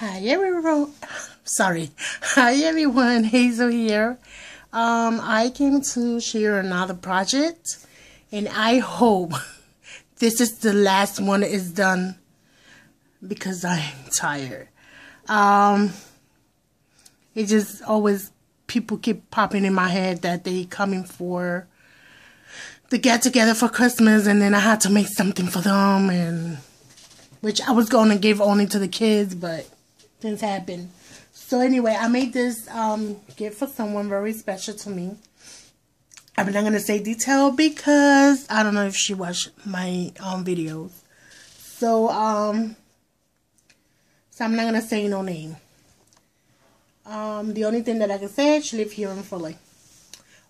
Hi everyone. Sorry. Hi everyone. Hazel here. Um, I came to share another project, and I hope this is the last one is done because I'm tired. Um, it just always people keep popping in my head that they coming for the get together for Christmas, and then I had to make something for them, and which I was going to give only to the kids, but things happen. So anyway, I made this um, gift for someone very special to me. I'm not going to say detail because I don't know if she watched my um, videos. So, um, so I'm not going to say no name. Um, the only thing that I can say, she live here in Philly.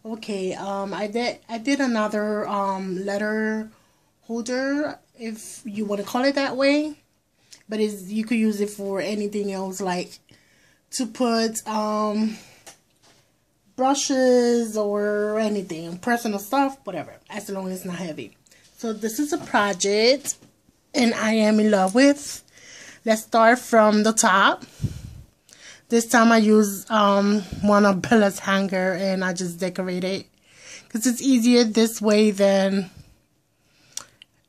Okay, um, I did, I did another, um, letter holder, if you want to call it that way but it's you could use it for anything else like to put um brushes or anything personal stuff whatever as long as it's not heavy. So this is a project and I am in love with. Let's start from the top. This time I use um one of Bella's hanger and I just decorate it. Because it's easier this way than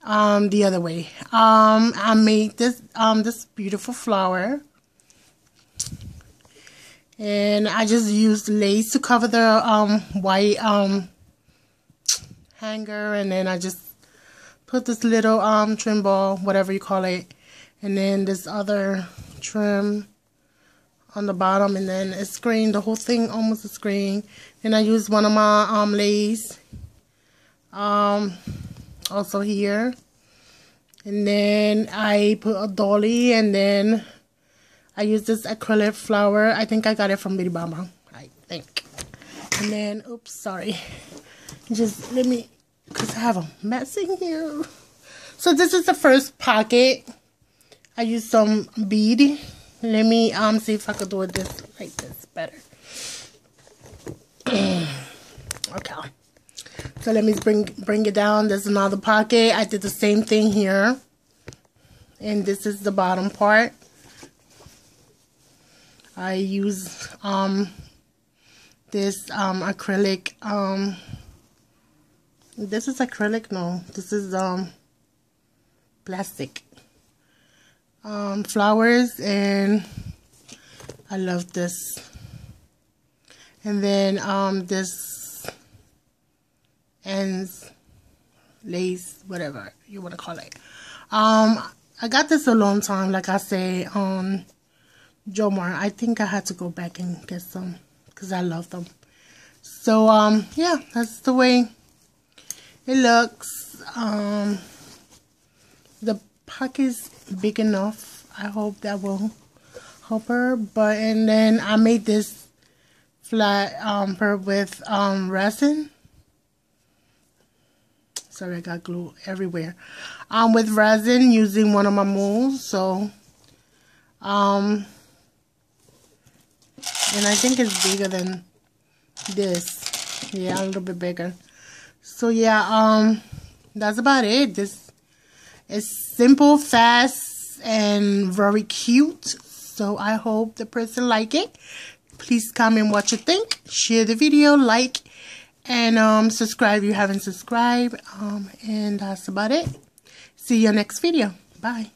um, the other way. Um, I made this um, this beautiful flower. And I just used lace to cover the um, white um, hanger. And then I just put this little um, trim ball, whatever you call it. And then this other trim on the bottom. And then a screen, the whole thing almost a screen. Then I used one of my um, lace. Um, also here. And then I put a dolly and then I use this acrylic flower. I think I got it from Bitty Bamba. I think. And then, oops, sorry. Just let me, because I have a mess in here. So this is the first pocket. I use some bead. Let me um see if I could do it this like this better. okay. So let me bring bring it down. There's another pocket. I did the same thing here. And this is the bottom part. I use um this um acrylic um this is acrylic no this is um plastic um flowers and I love this and then um this ends, lace, whatever you want to call it. Um, I got this a long time, like I say, on Jomar. I think I had to go back and get some because I love them. So, um, yeah, that's the way it looks. Um, the pocket's big enough. I hope that will help her. But, and then I made this flat um, her with um, resin Sorry, I got glue everywhere. Um, with resin using one of my molds. So, um, and I think it's bigger than this. Yeah, a little bit bigger. So yeah, um, that's about it. This is simple, fast, and very cute. So I hope the person like it. Please comment what you think. Share the video, like, and um, subscribe if you haven't subscribed. Um, and that's about it. See you next video. Bye.